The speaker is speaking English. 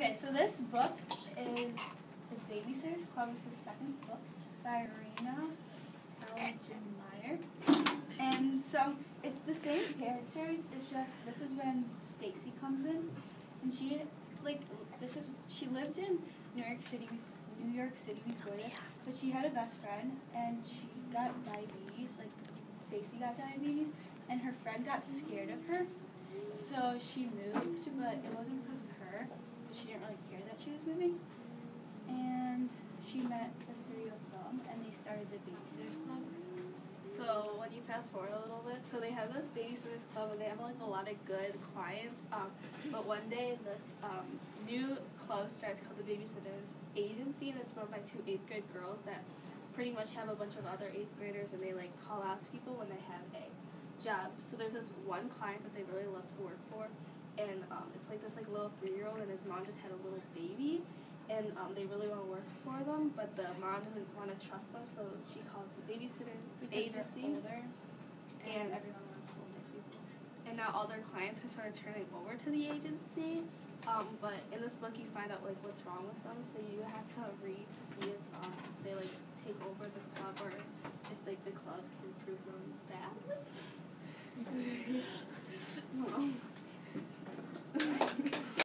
Okay, so this book is The Babysitter's Club. It's the second book by Raina Telgemeier. And so it's the same characters. It's just this is when Stacey comes in, and she like this is she lived in New York City, New York City before this, but she had a best friend, and she got diabetes. Like Stacey got diabetes, and her friend got scared of her, so she moved. But it wasn't because of her. She didn't really care that she was moving, and she met the three of them, and they started the Babysitters Club. So when you fast forward a little bit, so they have this babysitters club and they have like a lot of good clients. Um, but one day this um, new club starts called the Babysitters Agency, and it's run by two eighth grade girls that pretty much have a bunch of other eighth graders, and they like call out people when they have a job. So there's this one client that they really love to work for, and um, it's like this like little three year old, and his mom just had a little baby and um, they really want to work for them, but the mom doesn't want to trust them, so she calls the babysitter Because agency. they're older, and, And- everyone wants older people. And now all their clients are sort of turning over to the agency. Um, but in this book, you find out like what's wrong with them, so you have to read to see if um, they like take over the club or if like the club can prove them bad. I don't know.